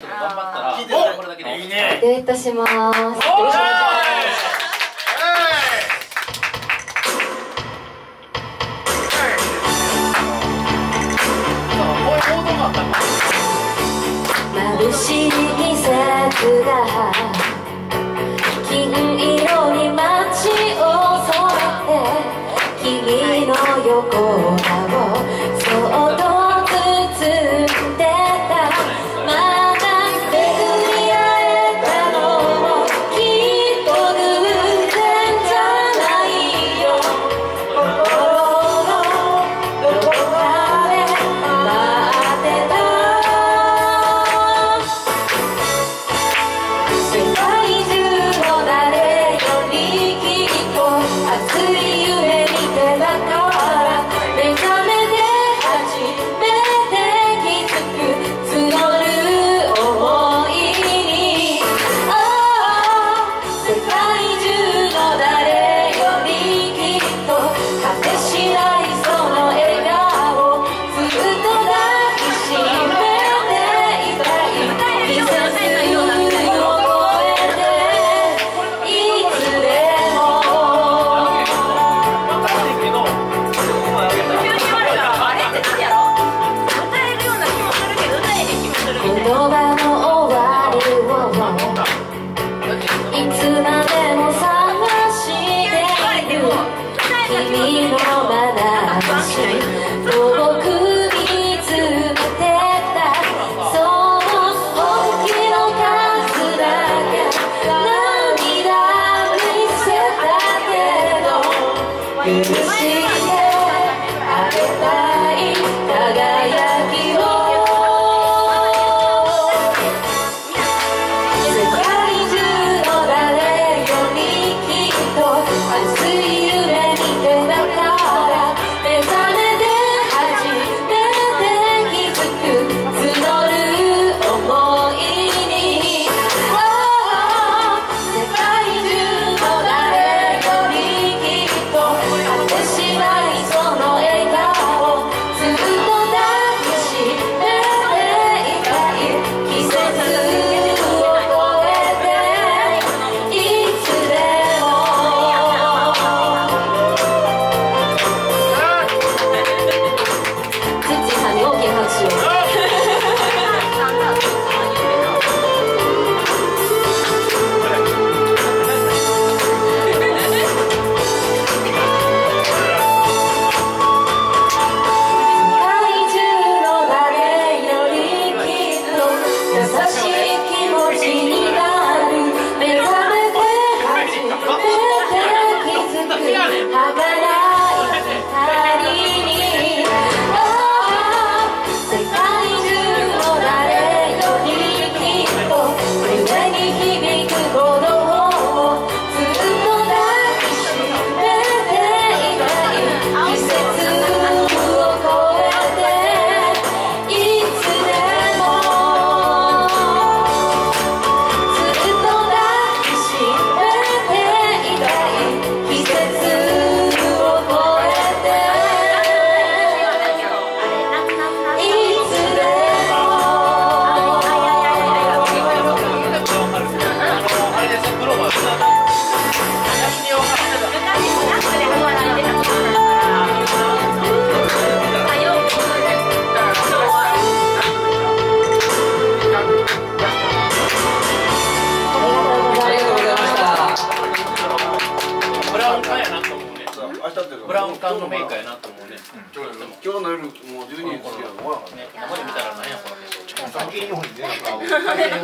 頑張ったらこれだけでいい。ね。デートしますしいます眩しい季節が金色に街を染って君の横顔君のまなざし遠く見つめてた。その本気の数だけ涙見せた。けど苦しい感のメーカーやなと思うね、今日の夜もう12時過ぎね生で見たら何やこのメ